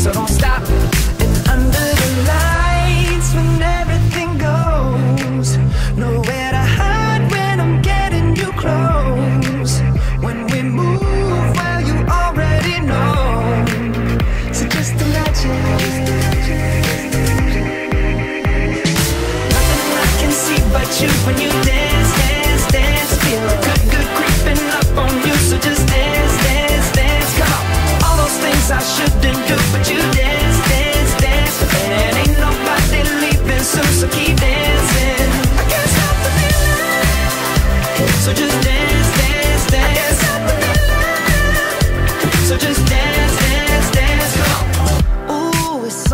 Selon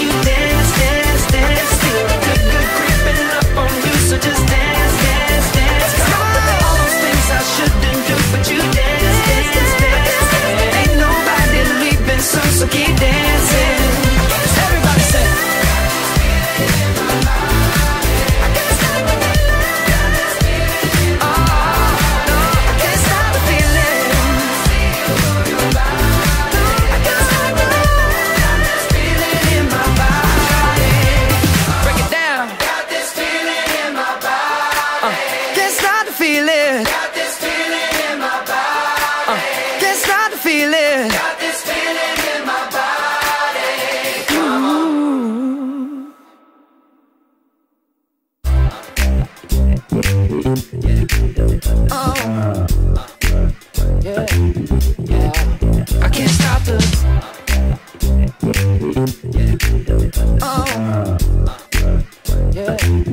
you dance.